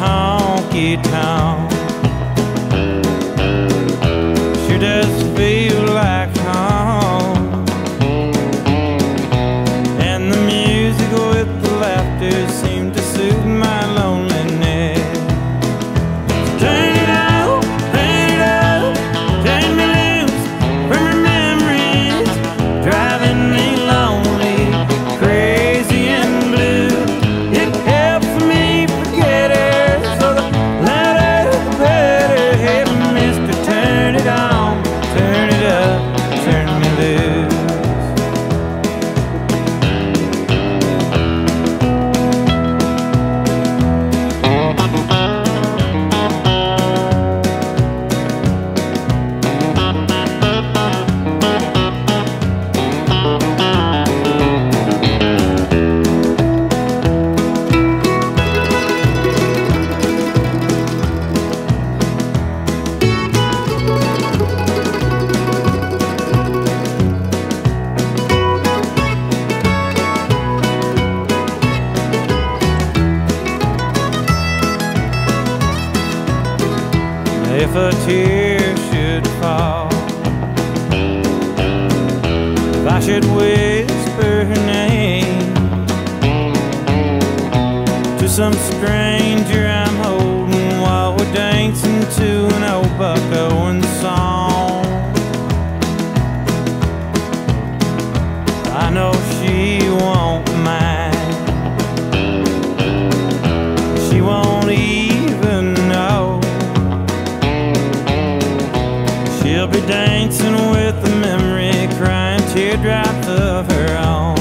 honky tonk. If a tear should fall. If I should whisper her name to some stranger I'm holding while we're dancing to an old Buck Owens song. I know She'll be dancing with the memory, crying teardrops of her own.